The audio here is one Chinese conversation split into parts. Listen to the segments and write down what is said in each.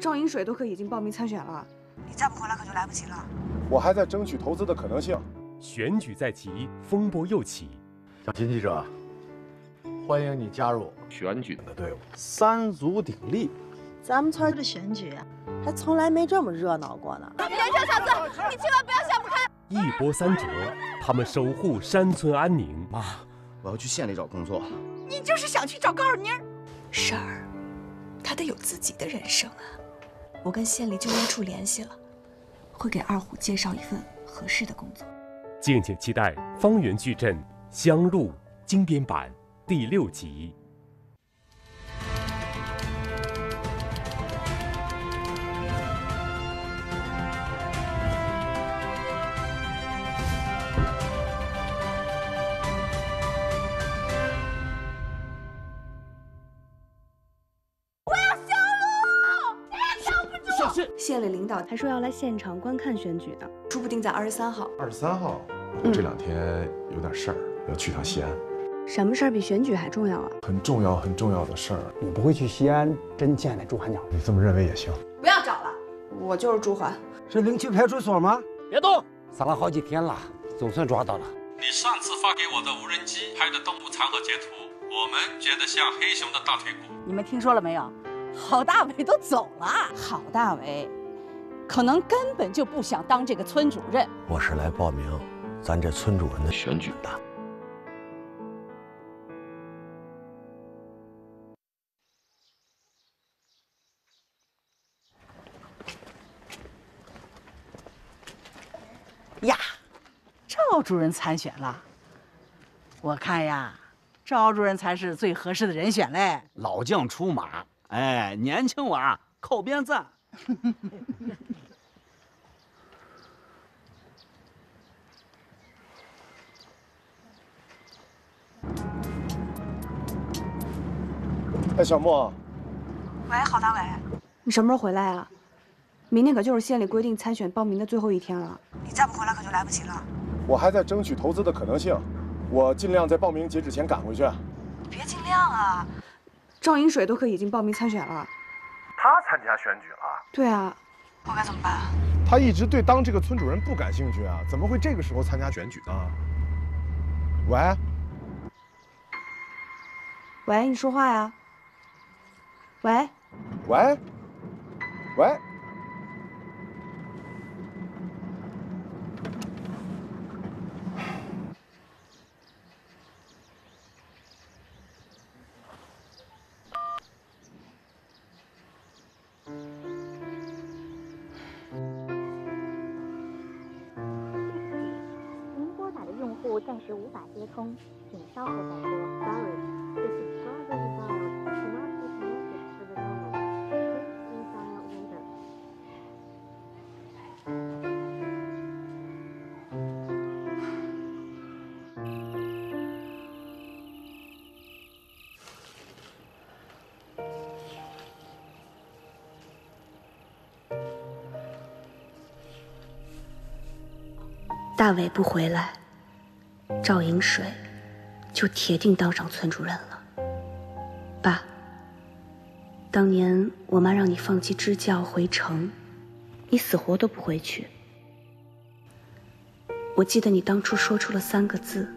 赵银水都可已经报名参选了，你再不回来可就来不及了。我还在争取投资的可能性。选举在即，风波又起。小秦记者，欢迎你加入选举的队伍。三足鼎立，咱们村的选举还从来没这么热闹过呢。年轻小子，你千万不要想不开。一波三折，他们守护山村安宁。妈，我要去县里找工作。你就是想去找高尔妮儿？婶儿，他得有自己的人生啊。我跟县里就业处联系了，会给二虎介绍一份合适的工作。敬请期待《方圆矩阵》香露精编版第六集。还说要来现场观看选举呢，说不定在二十三号。二十三号，我这两天有点事儿，要去趟西安。什么事儿比选举还重要啊？很重要很重要的事儿。你不会去西安真见那朱涵鸟？你这么认为也行。不要找了，我就是朱环。是灵区派出所吗？别动！撒了好几天了，总算抓到了。你上次发给我的无人机拍的动物残骸截图，我们觉得像黑熊的大腿骨。你们听说了没有？郝大为都走了。郝大为，可能根本就不想当这个村主任。我是来报名咱这村主任的选举的。呀，赵主任参选了。我看呀，赵主任才是最合适的人选嘞。老将出马，哎，年轻娃靠边站。哎，小莫。喂，郝大伟，你什么时候回来啊？明天可就是县里规定参选报名的最后一天了，你再不回来可就来不及了。我还在争取投资的可能性，我尽量在报名截止前赶回去。别尽量啊，赵银水都可已经报名参选了。他参加选举了？对啊，我该怎么办？他一直对当这个村主任不感兴趣啊，怎么会这个时候参加选举呢？喂，喂，你说话呀？喂，喂，喂。暂时无法接通，请稍后再拨。大伟不回来。赵银水就铁定当上村主任了。爸，当年我妈让你放弃支教回城，你死活都不回去。我记得你当初说出了三个字：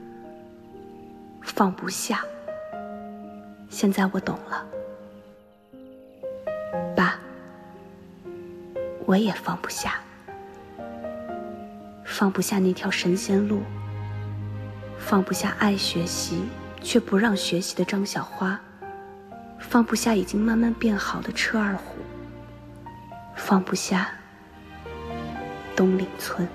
放不下。现在我懂了，爸，我也放不下。放不下那条神仙路，放不下爱学习却不让学习的张小花，放不下已经慢慢变好的车二虎，放不下东岭村。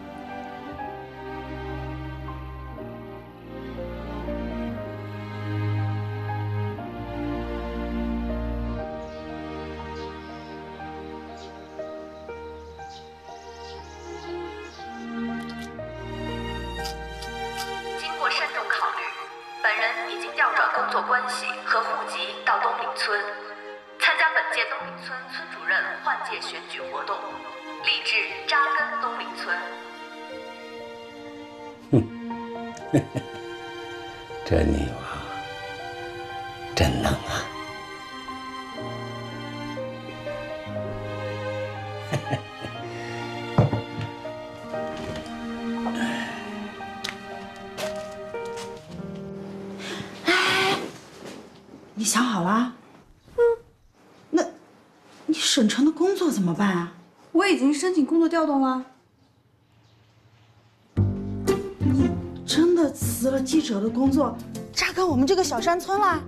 的工作，扎根我们这个小山村啦？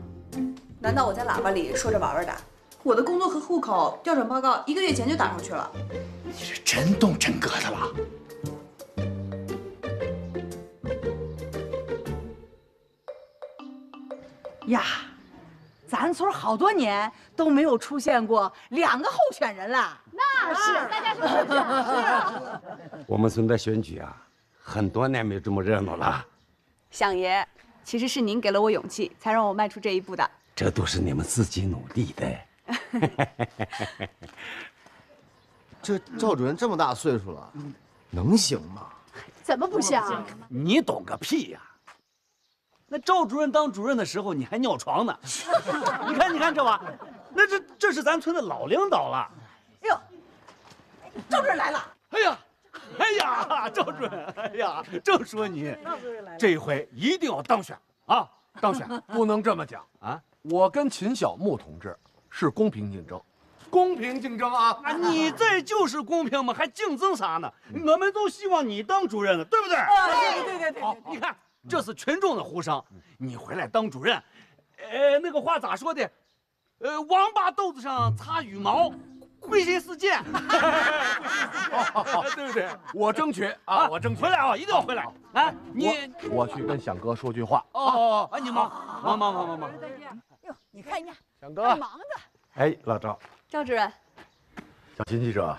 难道我在喇叭里说着玩玩的？我的工作和户口调转报告一个月前就打上去了。你是真动真格的了。呀，咱村好多年都没有出现过两个候选人了。那是，大家说是是。我们村的选举啊，很多年没这么热闹了。相爷，其实是您给了我勇气，才让我迈出这一步的。这都是你们自己努力的。这赵主任这么大岁数了，能行吗？怎么不行？你懂个屁呀！那赵主任当主任的时候，你还尿床呢。你看，你看这玩意儿，那这这是咱村的老领导了。哎呦，赵主任来了！哎呀，哎呀，赵主任，哎呀，正说你，这回一定要当选啊！当选不能这么讲 啊！我跟秦小木同志是公平竞争，公平竞争啊！啊，你这就是公平嘛，还竞争啥呢？我们都希望你当主任了，对不对？对对对对。好，你看。这是群众的呼声，你回来当主任，呃，那个话咋说的？呃，王八豆子上擦羽毛，归心似箭，对不对？我争取啊，我争取回来啊，一定要回来！来，你我去跟响哥说句话。哦哦，哎，你忙忙忙忙忙忙。哟，你看一下，响哥，忙的。哎，老赵，赵主任，小秦记者，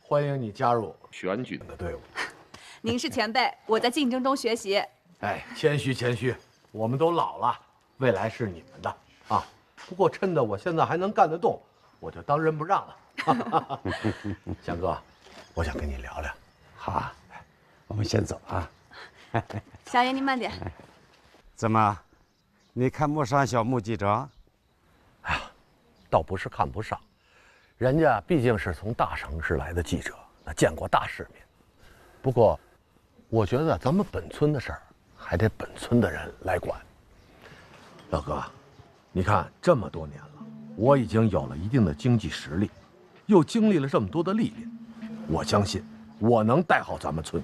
欢迎你加入选举的队伍。您是前辈，我在竞争中学习。哎，谦虚谦虚，我们都老了，未来是你们的啊。不过趁着我现在还能干得动，我就当仁不让了。翔哥，我想跟你聊聊。好啊，我们先走啊。小爷您慢点。怎么，你看不上小木记者？哎呀，倒不是看不上，人家毕竟是从大城市来的记者，那见过大世面。不过。我觉得咱们本村的事儿，还得本村的人来管。老哥，你看这么多年了，我已经有了一定的经济实力，又经历了这么多的历练，我相信我能带好咱们村。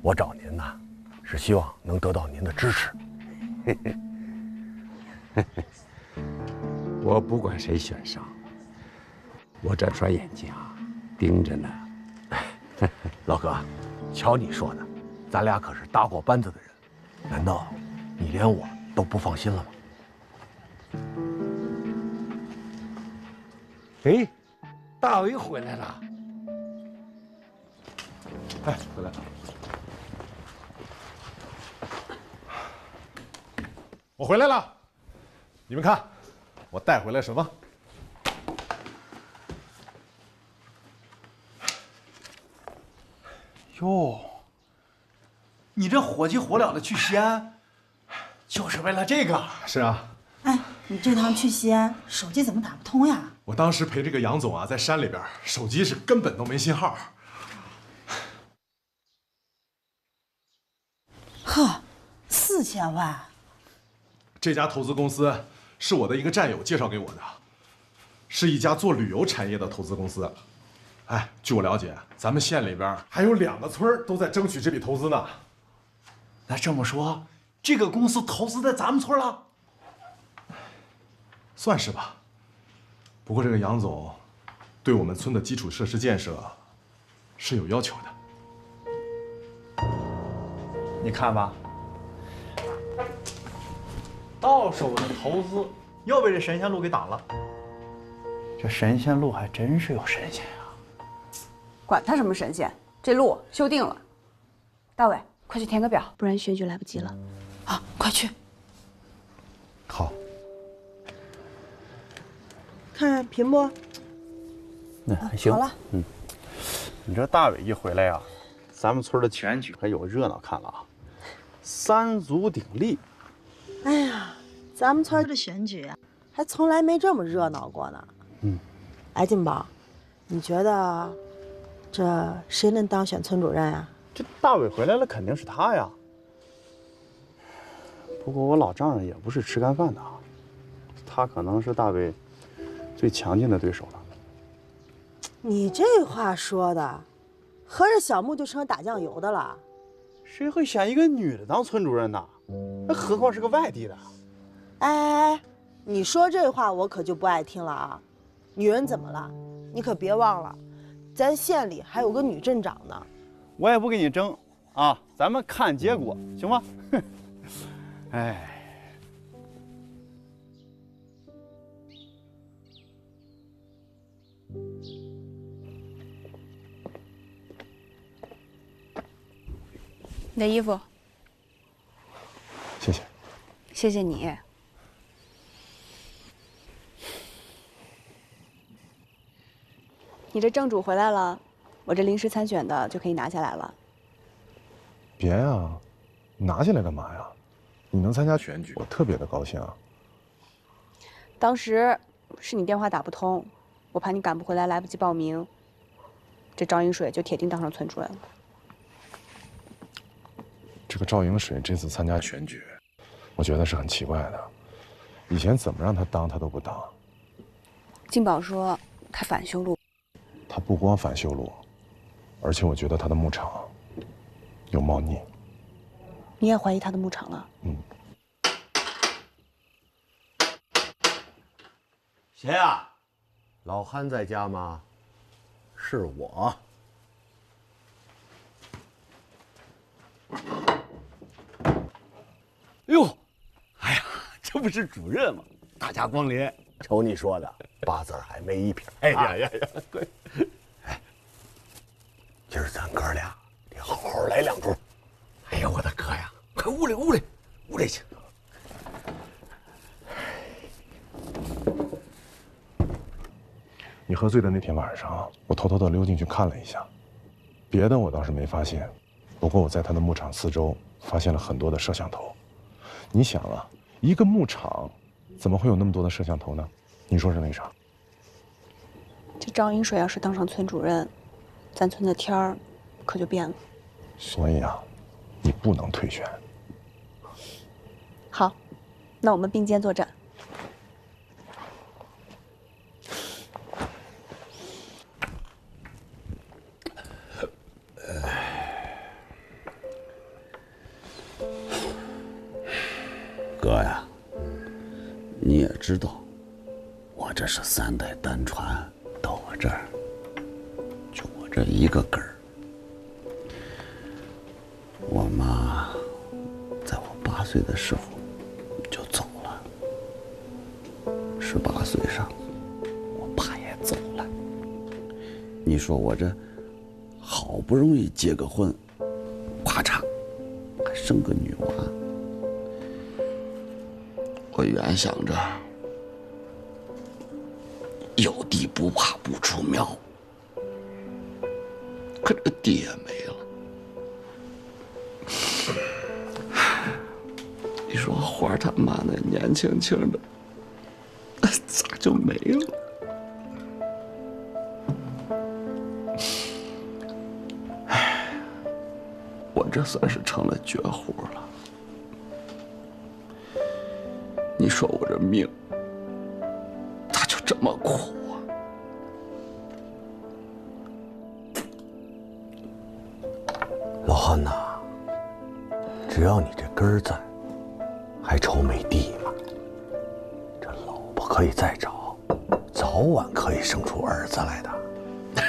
我找您呢，是希望能得到您的支持。我不管谁选上，我这双眼睛啊，盯着呢。老哥。瞧你说的，咱俩可是搭过班子的人，难道你连我都不放心了吗？哎，大伟回来了！哎，回来了。我回来了，你们看，我带回来什么？哟，你这火急火燎的去西安，就是为了这个？是啊。哎，你这趟去西安，手机怎么打不通呀？我当时陪这个杨总啊，在山里边，手机是根本都没信号。呵，四千万。这家投资公司是我的一个战友介绍给我的，是一家做旅游产业的投资公司。哎，据我了解，咱们县里边还有两个村都在争取这笔投资呢。那这么说，这个公司投资在咱们村了？算是吧。不过这个杨总，对我们村的基础设施建设是有要求的。你看吧，到手的投资又被这神仙路给挡了。这神仙路还真是有神仙呀！管他什么神仙，这路修定了。大伟，快去填个表，不然选举来不及了。好，快去。好。看屏幕。那还行。好了。嗯。你这大伟一回来呀，咱们村的选举可有热闹看了啊！三足鼎立。哎呀，咱们村的选举还从来没这么热闹过呢。嗯。哎，金宝，你觉得？这谁能当选村主任呀？这大伟回来了，肯定是他呀。不过我老丈人也不是吃干饭的啊，他可能是大伟最强劲的对手了。你这话说的，合着小木就成打酱油的了？谁会选一个女的当村主任呢？那何况是个外地的。哎，你说这话我可就不爱听了啊！女人怎么了？你可别忘了，咱县里还有个女镇长呢。我也不跟你争啊，咱们看结果，行吗？哎。你的衣服，谢谢。谢谢你。你这正主回来了，我这临时参选的就可以拿下来了。别呀，拿下来干嘛呀？你能参加选举，我特别的高兴啊。当时是你电话打不通，我怕你赶不回来，来不及报名，这张银水就铁定当上村主任了。这个赵迎水这次参加选举，我觉得是很奇怪的。以前怎么让他当，他都不当。金宝说他反修路。他不光反修路，而且我觉得他的牧场有猫腻。你也怀疑他的牧场了？嗯。谁啊？老憨在家吗？是我。哟，哎呀，这不是主任吗？大驾光临。瞅你说的，八字还没一撇。哎呀呀呀！对。哎，今儿咱哥俩得好好来两出。哎呀，我的哥呀，快屋里屋里屋里去。你喝醉的那天晚上，我偷偷的溜进去看了一下，别的我倒是没发现，不过我在他的牧场四周发现了很多的摄像头。你想啊，一个牧场。怎么会有那么多的摄像头呢？你说是为啥？这张云水要是当上村主任，咱村的天儿可就变了。所以啊，你不能退选。好，那我们并肩作战。是三代单传，到我这儿，就我这一个根儿。我妈在我八岁的时候就走了，十八岁上，我爸也走了。你说我这好不容易结个婚，咔嚓，还生个女娃。我原想着地不怕不出苗，可这地也没了。你说花他妈的年轻轻的，咋就没了？哎，我这算是成了绝户了。你说我这命咋就这么苦啊？老汉呐，只要你这根儿在，还愁没地吗？这老婆可以再找，早晚可以生出儿子来的。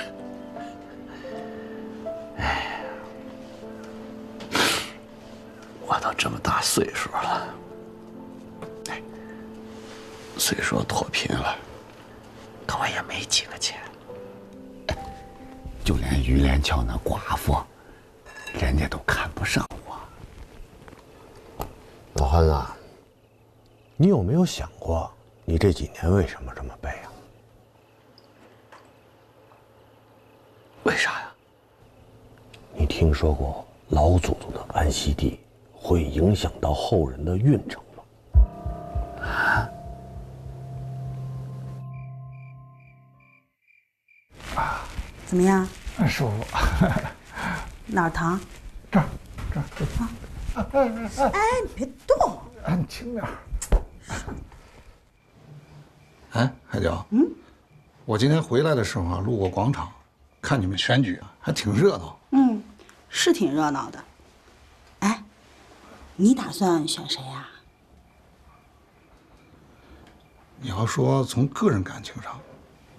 哎，我都这么大岁数了。虽说脱贫了，可我也没几个钱。就连于连桥那寡妇，人家都看不上我。老汉啊，你有没有想过，你这几年为什么这么背啊？为啥呀？你听说过老祖宗的安息地会影响到后人的运程吗？啊？怎么样？舒服。哪儿疼？这儿，这儿，这儿。哎，别动！哎，你轻点。哎，海娇，嗯，我今天回来的时候啊，路过广场，看你们选举，还挺热闹。嗯，是挺热闹的。哎，你打算选谁呀？你要说从个人感情上，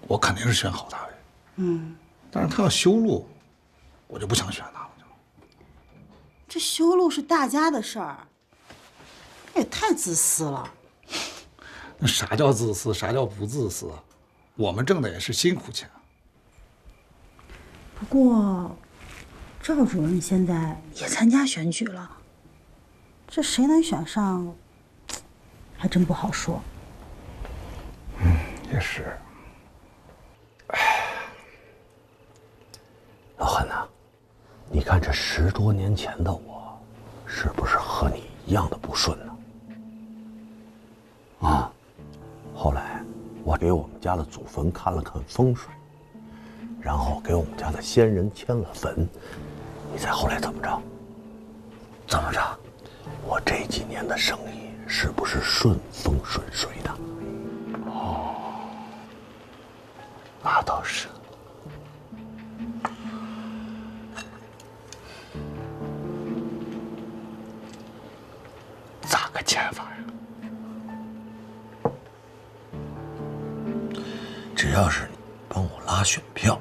我肯定是选郝大伟。嗯，但是他要修路，我就不想选。修路是大家的事儿，也太自私了。那啥叫自私？啥叫不自私？我们挣的也是辛苦钱。不过，赵主任现在也参加选举了，这谁能选上，还真不好说。嗯，也是。老韩呐，你看这十多年前的我，是不是和你一样的不顺呢？啊，后来我给我们家的祖坟看了看风水，然后给我们家的先人迁了坟，你猜后来怎么着？怎么着？我这几年的生意是不是顺风顺水的？哦，那倒是。钱法呀？只要是你帮我拉选票，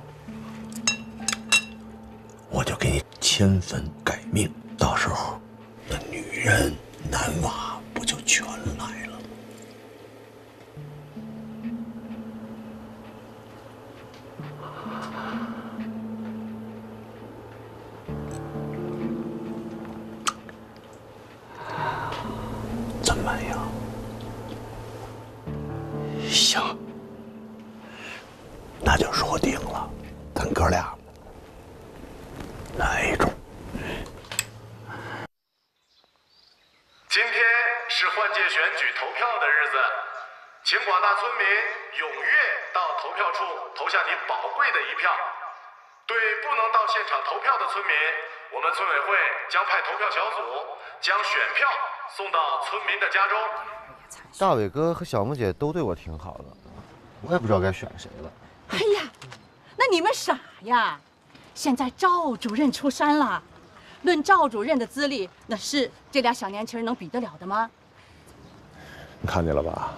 我就给你迁坟改命，到时候那女人男娃不就全了？将派投票小组将选票送到村民的家中。大伟哥和小萌姐都对我挺好的，我也不知道该选谁了。哎呀，那你们傻呀！现在赵主任出山了，论赵主任的资历，那是这俩小年轻人能比得了的吗？你看见了吧？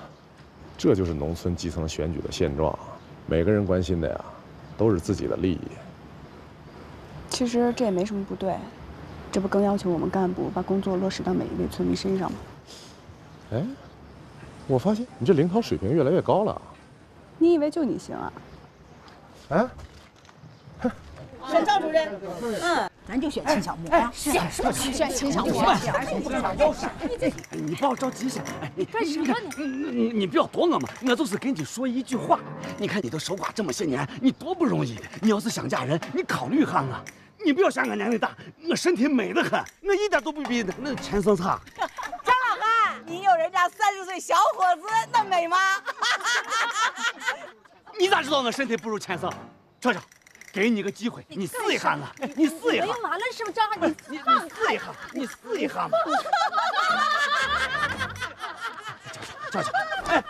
这就是农村基层选举的现状，每个人关心的呀，都是自己的利益。其实这也没什么不对，这不更要求我们干部把工作落实到每一位村民身上吗？哎，我发现你这领导水平越来越高了。你以为就你行啊？哎，选赵主任，嗯，咱就选秦小木啊，是选选秦小木，选秦小木。你不要着急想，哎，你干什么你你你不要躲我嘛，我就是跟你说一句话。你看你都守寡这么些年，你多不容易。你要是想嫁人，你考虑下啊。你不要嫌俺年龄大，我身体美得很，我一点都不比那钱生差。张老汉，你有人家三十岁小伙子那美吗？你咋知道我身体不如钱生？瞧瞧，给你个机会，你试一下子！你试一下。没完了是不是？张老汉，你 放试一下，你试一下嘛。瞧瞧，哎，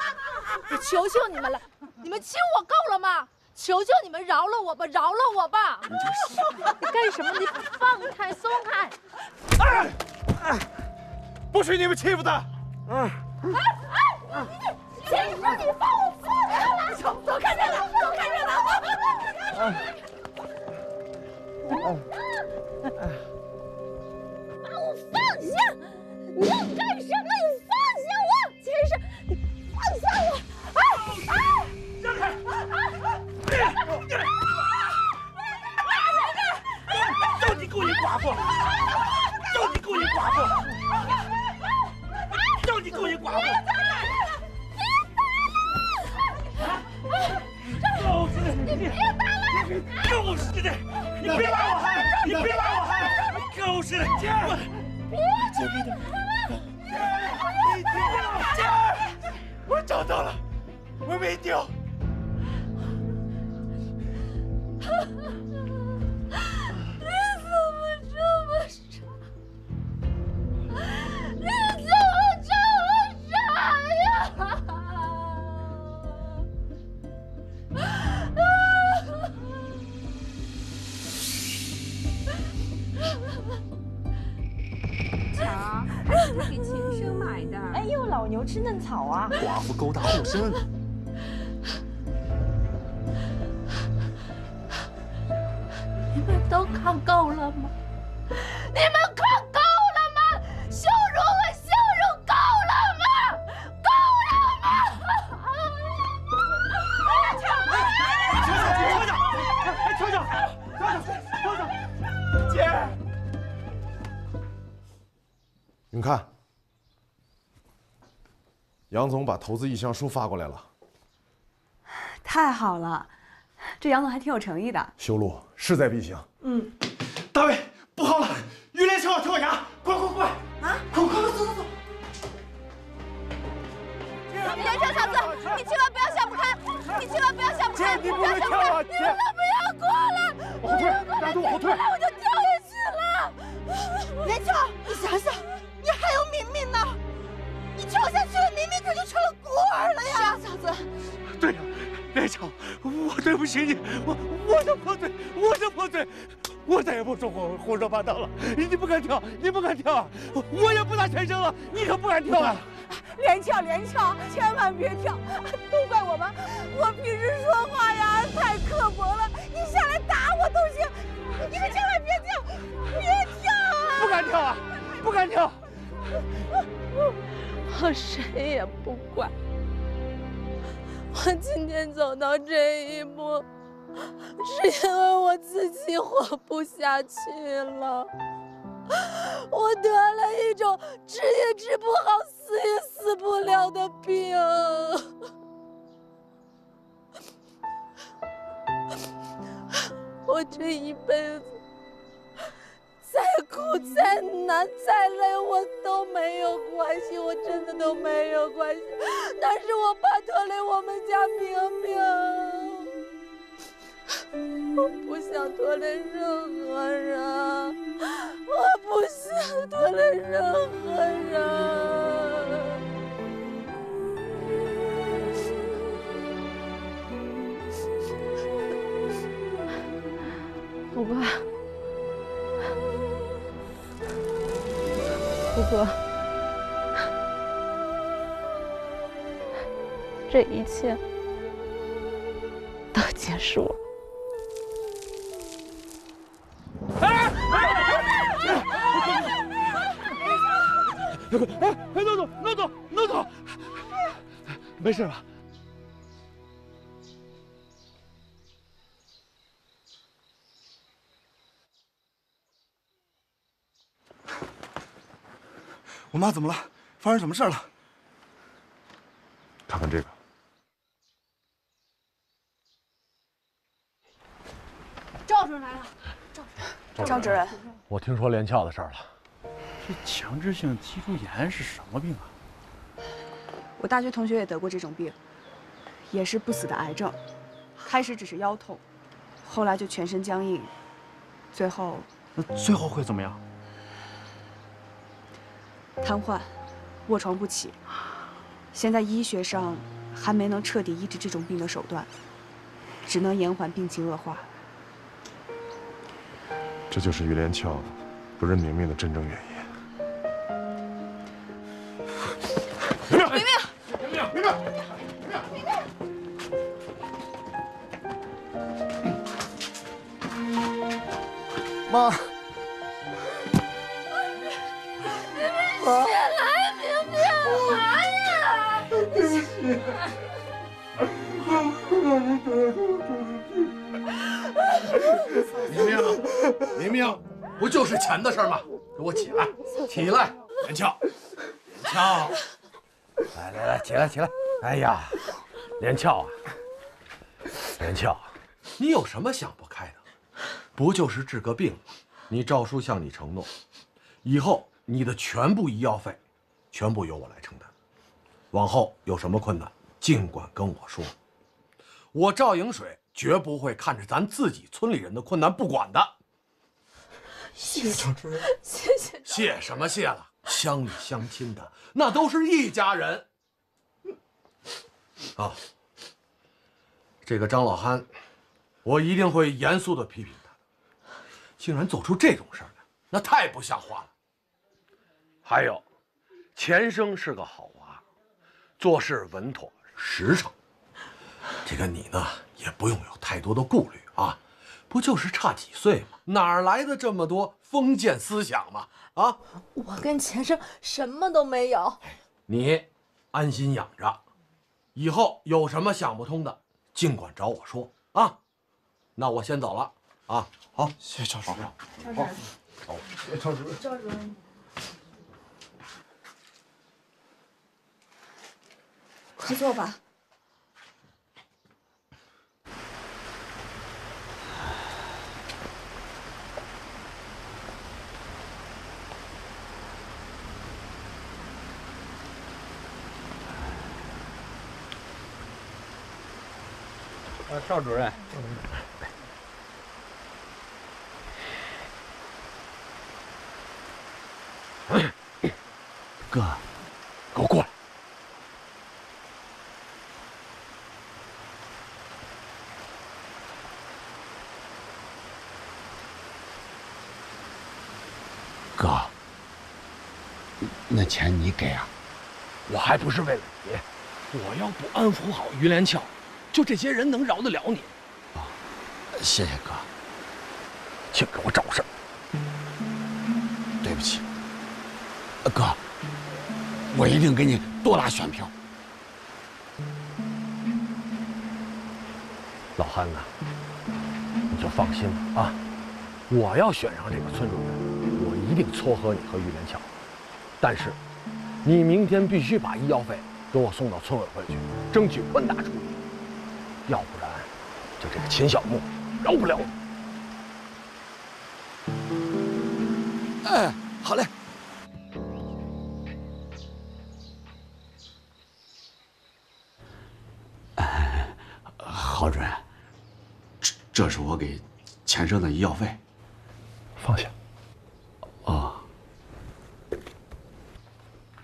我求求你们了，你们亲我够了吗？求求你们饶了我吧，饶了我吧！你干什么？你放开，松开！哎哎，不许你们欺负他！哎哎，你谁说你放我放开了？走走开热闹，走开热闹！把我放下！你要干什么？你放下我！真是，你放下我！哎哎，让开！就你勾引寡妇！就你勾引寡妇！杨总把投资意向书发过来了。太好了，这杨总还挺有诚意的。修路势在必行。嗯，大卫，不好了，于连桥要跳崖，快快快！啊，快快快，走走走！连城小子，你千万不要想不开，你千万不要想不开，不要想不开，你们都不要过来，不要过来再过来我就掉下去了。连秋，你想想，可就成了孤儿了呀！是啊，嫂子。对呀，连翘，我对不起你，我我的破嘴，我的破嘴，我再也不说胡胡说八道了。你不敢跳，你不敢跳啊！我也不打全身了，你可不敢跳啊！连翘连翘，千万别跳，都怪我们，我平时说话呀太刻薄了，你下来打我都行，你可千万别跳，别跳啊！不敢跳啊，不敢跳。我谁也不怪，我今天走到这一步，是因为我自己活不下去了。我得了一种治也治不好、死也死不了的病。我这一辈子，再苦、再难、再累，我都没有关系，我真的都没有关系。但是我怕拖累我们家平平，我不想拖累任何人，我不想拖累任何人。不过，哥，这一切都结束了。哎，诺诺，诺诺，诺诺，没事吧？我妈怎么了？发生什么事了？看看这个，赵主任来了，赵主任，我听说连翘的事儿了。这强制性脊柱炎是什么病啊？我大学同学也得过这种病，也是不死的癌症。开始只是腰痛，后来就全身僵硬，最后那最后会怎么样？瘫痪，卧床不起。现在医学上还没能彻底医治这种病的手段，只能延缓病情恶化。这就是于连翘不认明明的真正原因。就是钱的事吗？给我起来，起来，连翘，连翘，来来来，起来起来。哎呀，连翘啊，连翘，你有什么想不开的？不就是治个病吗？你赵叔向你承诺，以后你的全部医药费，全部由我来承担。往后有什么困难，尽管跟我说。我赵迎水绝不会看着咱自己村里人的困难不管的。谢谢。主任，谢谢。谢什么谢。了？乡里乡亲的，那都是一家人。啊，这个张老憨，我一定会严肃的批评他。竟然做出这种事儿来，那太不像话了。还有，钱生是个好娃，做事稳妥实诚。这个你呢，也不用有太多的顾虑啊，不就是差几岁吗？哪儿来的这么多封建思想嘛？啊，我跟钱生什么都没有。你安心养着，以后有什么想不通的，尽管找我说啊。那我先走了啊。好，谢谢赵主任。赵主任，好，谢谢赵主任。赵主任，快坐吧。呃，赵主任，哥，给我过来。哥，那钱你给啊？我还不是为了你，我要不安抚好于连翘，就这些人能饶得了你？啊谢谢哥，请给我找事儿。对不起，呃哥，我一定给你多拉选票。老憨子，你就放心吧啊！我要选上这个村主任，我一定撮合你和于连翘。但是，你明天必须把医药费给我送到村委会去，争取宽大处理。要不然，就这个秦小木饶不了你。哎，好嘞。郝主任，这这是我给钱生的医药费。放下。哦，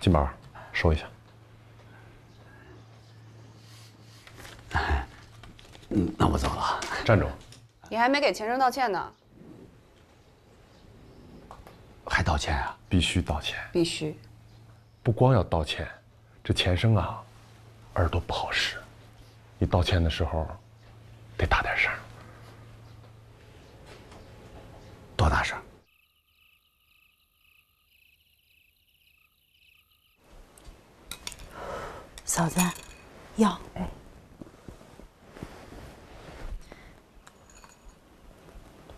金宝，收一下。嗯，那我走了。站住！你还没给钱生道歉呢。还道歉啊？必须道歉。必须。不光要道歉，这钱生啊，耳朵不好使。你道歉的时候，得大点声。多大声？嫂子，要。哎。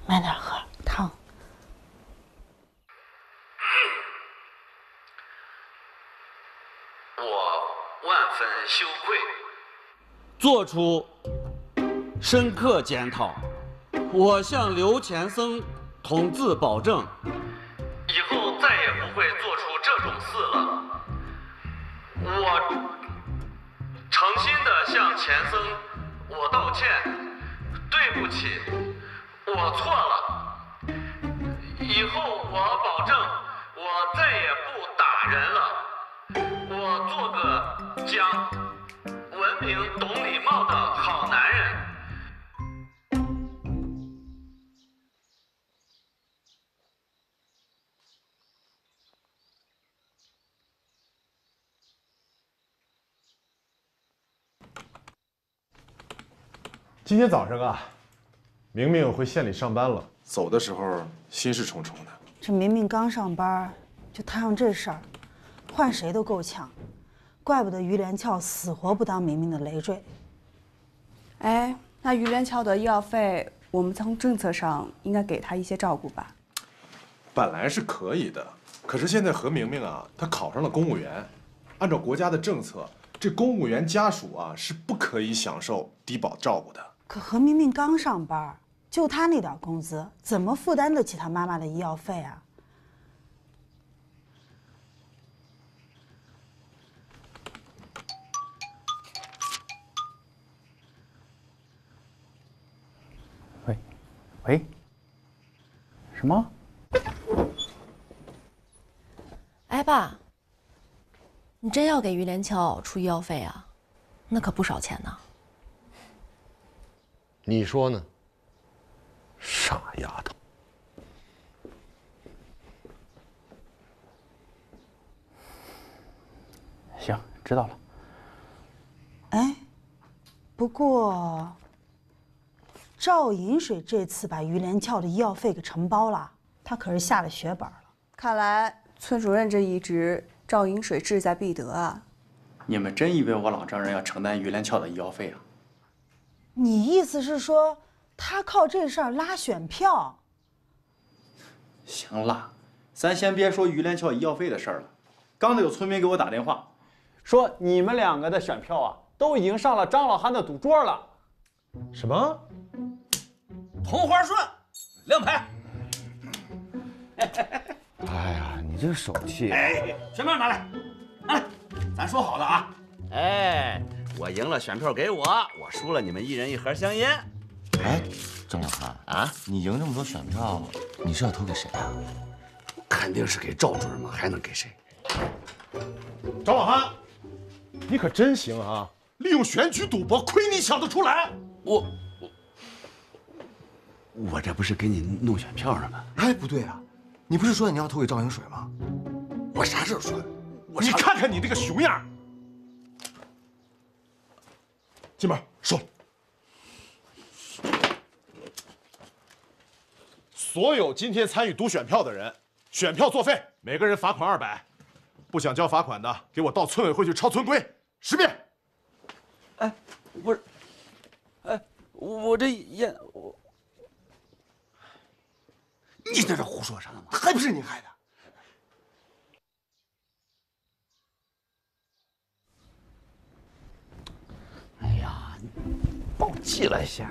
慢点喝，烫。我万分羞愧。做出深刻检讨。我向刘钱僧同志保证，以后再也不会做出这种事了。我诚心的向钱僧我道歉，对不起，我错了。今天早上啊，明明回县里上班了，走的时候心事重重的。这明明刚上班，就摊上这事儿，换谁都够呛，怪不得于连翘死活不当明明的累赘。哎，那于连翘的医药费，我们从政策上应该给他一些照顾吧？本来是可以的，可是现在何明明啊，他考上了公务员，按照国家的政策，这公务员家属啊是不可以享受低保照顾的。可何明明刚上班，就他那点工资，怎么负担得起他妈妈的医药费啊？喂，喂，什么？哎，爸，你真要给于连翘出医药费啊？那可不少钱呢。你说呢？傻丫头。行，知道了。哎不过，赵银水这次把于连翘的医药费给承包了，他可是下了血本了。看来村主任这一职，赵银水志在必得啊！你们真以为我老丈人要承担于连翘的医药费啊？你意思是说，他靠这事儿拉选票？行了，咱先别说于连翘医药费的事儿了。刚才有村民给我打电话，说你们两个的选票啊，都已经上了张老汉的赌桌了。什么？同花顺，亮牌。哎呀，你这手气！哎，选票拿来，拿来，咱说好的啊。哎，我赢了选票给我，我输了你们一人一盒香烟。哎，张老汉啊，你赢这么多选票，你是要投给谁啊？肯定是给赵主任嘛，还能给谁？张老汉，你可真行啊！利用选举赌博，亏你想得出来！我我我这不是给你弄选票呢吗？哎，不对啊，你不是说你要投给赵银水吗？我啥时候说？我你看看你这个熊样！进门说。所有今天参与读选票的人，选票作废，每个人罚款二百。不想交罚款的，给我到村委会去抄村规，十遍。哎，不是，哎，我这烟我，你在这胡说啥呢？还不是你害的。暴记了下。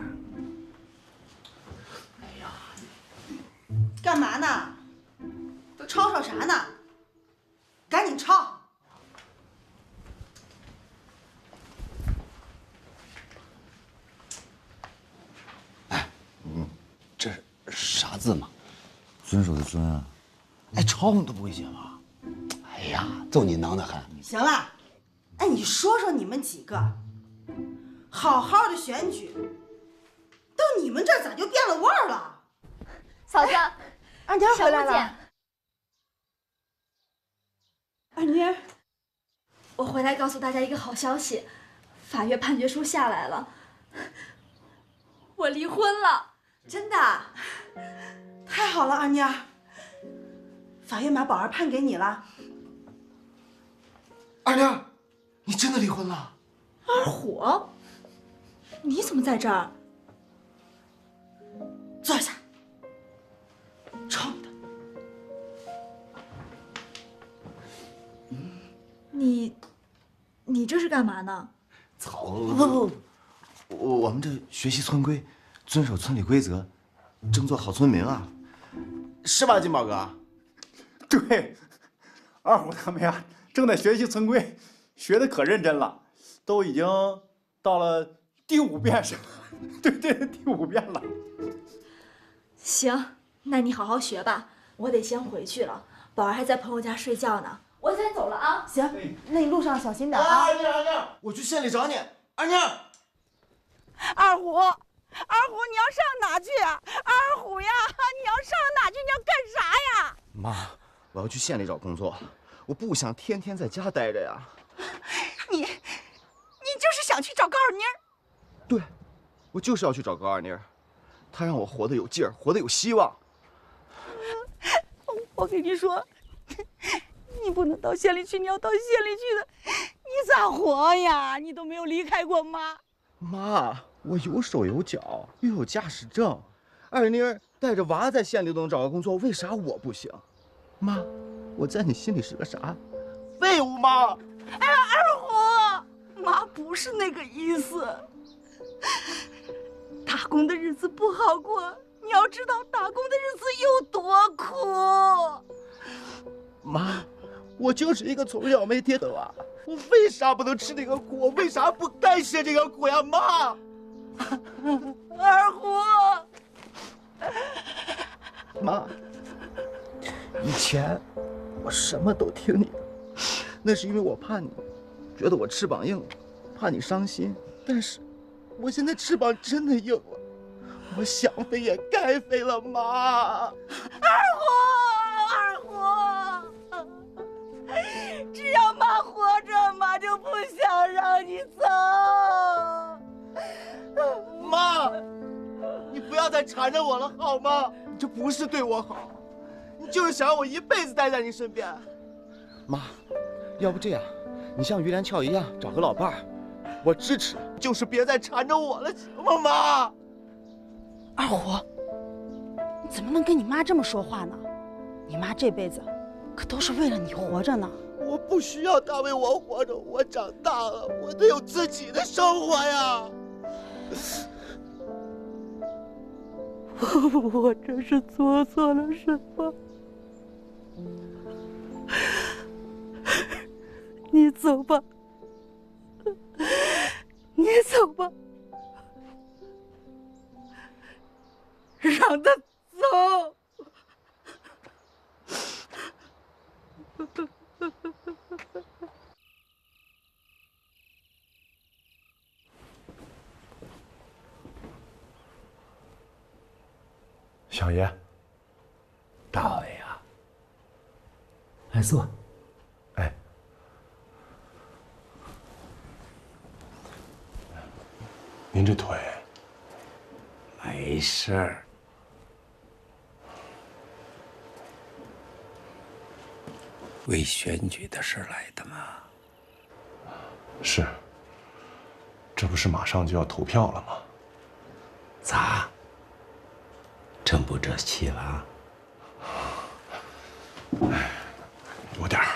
哎呀干嘛呢？都吵吵啥呢？赶紧抄！哎嗯，这是啥字嘛？遵守的遵啊。哎，抄你都不会写吗？哎呀，就你能的很。行了，哎，你说说你们几个，好好的选举，到你们这儿咋就变了味儿了？嫂子，二娘回来了。二妮儿，我回来告诉大家一个好消息，法院判决书下来了，我离婚了，真的，太好了，二妮儿。法院把宝儿判给你了。二妮，你真的离婚了？二虎，你怎么在这儿？坐下。臭你的。你，你这是干嘛呢？操！不不不，我我们这学习村规，遵守村里规则，争做好村民啊，是吧，金宝哥？对，二虎他们呀，正在学习村规，学的可认真了，都已经到了第五遍是，对对，第五遍了。行，那你好好学吧，我得先回去了，宝儿还在朋友家睡觉呢。我先走了啊！行，那你路上小心点啊！二娘，二娘，我去县里找你。二娘，二虎，二虎，你要上哪去啊？二虎呀，你要上哪去？你要干啥呀？妈，我要去县里找工作，我不想天天在家待着呀。你，你就是想去找高二妮儿？对，我就是要去找高二妮儿，她让我活得有劲儿，活得有希望。我跟你说。你不能到县里去，你要到县里去的，你咋活呀？你都没有离开过妈。妈，我有手有脚，又有驾驶证，二妮儿带着娃在县里都能找个工作，为啥我不行？妈，我在你心里是个啥？废物吗？哎呀，二虎，妈不是那个意思。打工的日子不好过，你要知道打工的日子有多苦。妈。我就是一个从小没爹的娃，我为啥不能吃这个苦？我为啥不该吃这个苦呀，妈？二虎，妈，以前我什么都听你的，那是因为我怕你，觉得我翅膀硬，怕你伤心。但是，我现在翅膀真的硬了，我想飞也该飞了，妈。二虎，二虎。只要妈活着，妈就不想让你走。妈，你不要再缠着我了，好吗？你这不是对我好，你就是想让我一辈子待在你身边。妈，要不这样，你像于连翘一样找个老伴儿，我支持，就是别再缠着我了，行吗，妈？二虎，你怎么能跟你妈这么说话呢？你妈这辈子可都是为了你活着呢。我不需要她为我活着，我长大了，我得有自己的生活呀。我这是做错了什么？你走吧，你走吧，让他走。小爷，大伟啊，来坐。您这腿没事儿。为选举的事来的吗？是，这不是马上就要投票了吗？咋？真不争气了？有点儿。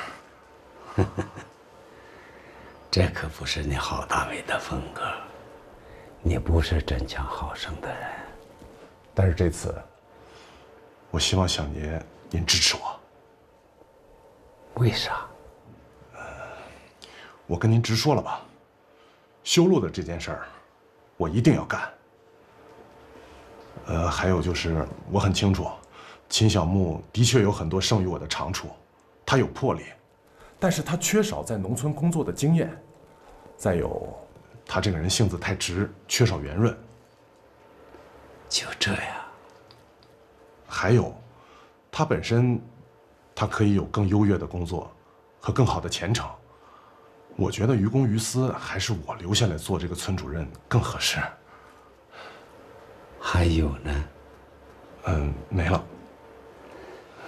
这可不是你郝大伟的风格。你不是争强好胜的人。但是这次，我希望响爷您支持我。为啥？我跟您直说了吧，修路的这件事儿，我一定要干。呃，还有就是，我很清楚，秦小木的确有很多胜于我的长处，他有魄力，但是他缺少在农村工作的经验。再有，他这个人性子太直，缺少圆润。就这样。还有，他本身，他可以有更优越的工作，和更好的前程。我觉得于公于私，还是我留下来做这个村主任更合适。还有呢？嗯，没了。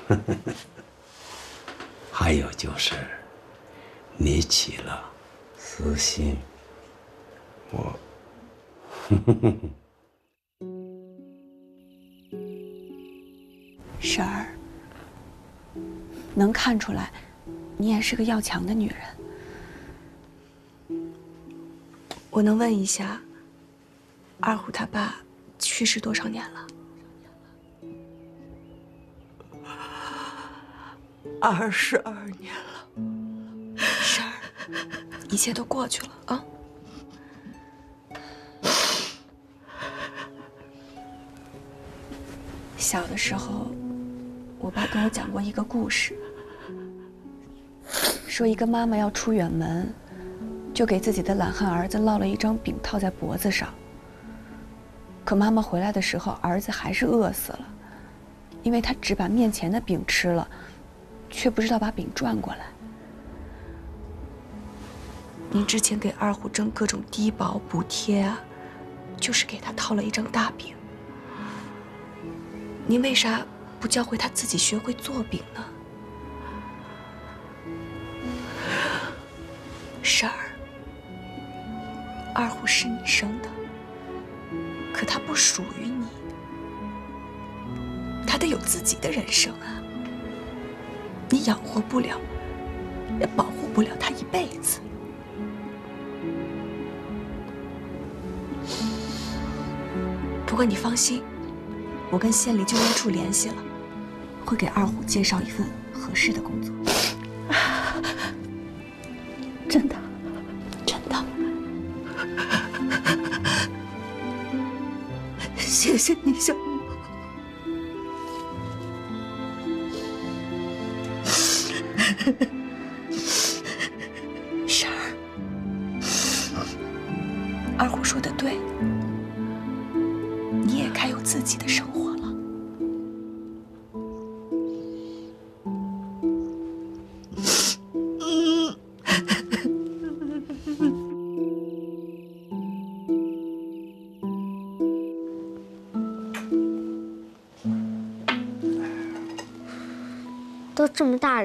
还有就是，你起了私心。我。婶儿，能看出来，你也是个要强的女人。我能问一下，二虎他爸去世多少年了？二十二年了，婶儿，一切都过去了啊。小的时候，我爸跟我讲过一个故事，说一个妈妈要出远门，就给自己的懒汉儿子烙了一张饼套在脖子上。可妈妈回来的时候，儿子还是饿死了，因为他只把面前的饼吃了，却不知道把饼转过来。您之前给二虎挣各种低保补贴啊，就是给他套了一张大饼。您为啥不教会他自己学会做饼呢？婶儿，二虎是你生的，可他不属于你，他得有自己的人生啊。你养活不了，也保护不了他一辈子。不过你放心。我跟县里就业处联系了，会给二虎介绍一份合适的工作。真的，真的。谢谢你，小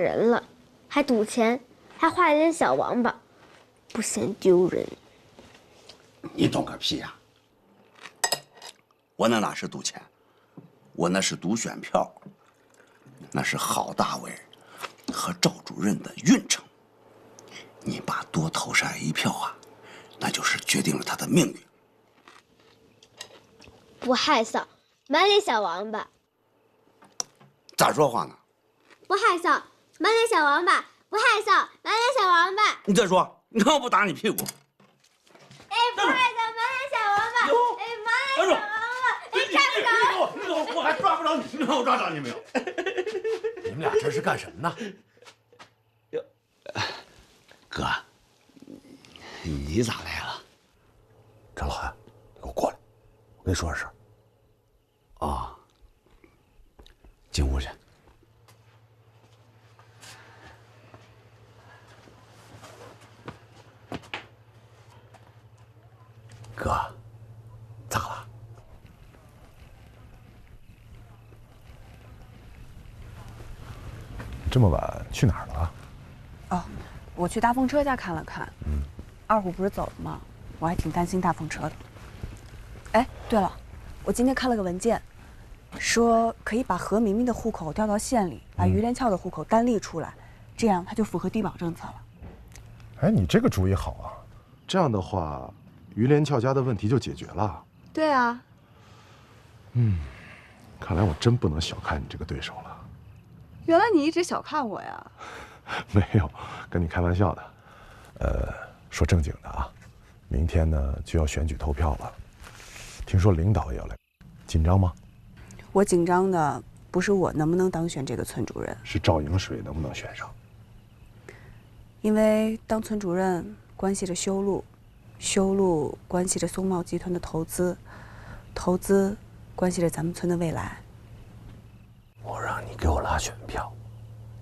人了，还赌钱，还画一点小王八，不嫌丢人？你懂个屁呀！我那哪是赌钱，我那是赌选票，那是郝大伟和赵主任的运程。你爸多投上一票啊，那就是决定了他的命运。不害臊，满脸小王八。咋说话呢？不害臊，满脸小王八。不害臊，满脸小王八。你再说，你看我不打你屁股。哎，不害臊，满脸小王八。哎，满脸小王八。哎，抓不着我，你我我还抓不着你，你看我抓着你没有？你们俩这是干什么呢？哟哥，你咋来了？张老汉，你给我过来，我跟你说点事儿。啊，进屋去。哥，咋了？这么晚去哪儿了？哦，我去大风车家看了看。嗯，二虎不是走了吗？我还挺担心大风车的。哎，对了，我今天看了个文件，说可以把何明明的户口调到县里，把于连翘的户口单立出来，这样他就符合低保政策了。哎，你这个主意好啊！这样的话，于连翘家的问题就解决了。对啊。嗯，看来我真不能小看你这个对手了。原来你一直小看我呀？没有，跟你开玩笑的。呃，说正经的啊，明天呢就要选举投票了，听说领导也要来，紧张吗？我紧张的不是我能不能当选这个村主任，是赵迎水能不能选上。因为当村主任关系着修路，修路关系着松茂集团的投资，投资关系着咱们村的未来。我让你给我拉选票，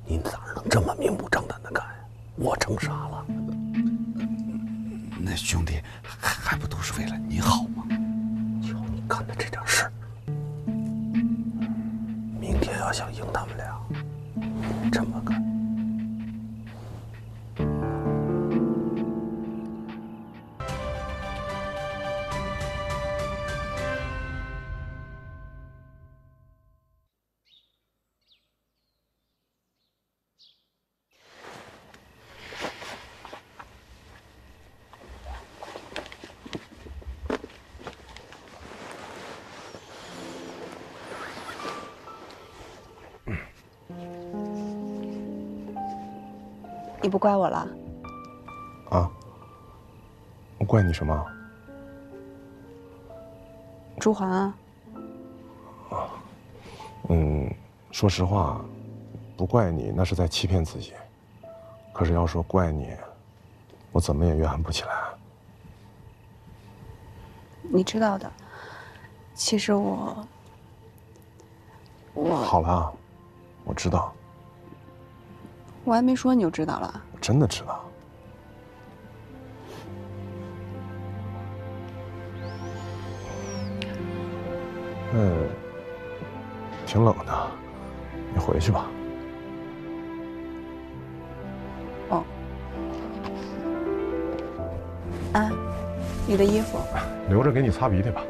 你咋能这么明目张胆的干呀？我成啥了？那兄弟还还不都是为了你好吗？瞧你干的这点事儿，明天要想赢他们俩，你这么干。你不怪我了？啊？我怪你什么？朱环啊？嗯，说实话，不怪你那是在欺骗自己。可是要说怪你，我怎么也怨恨不起来。你知道的，其实我……我好了，我知道。我还没说你就知道了？我真的知道。嗯，挺冷的，你回去吧。哦。啊，你的衣服。留着给你擦鼻涕吧。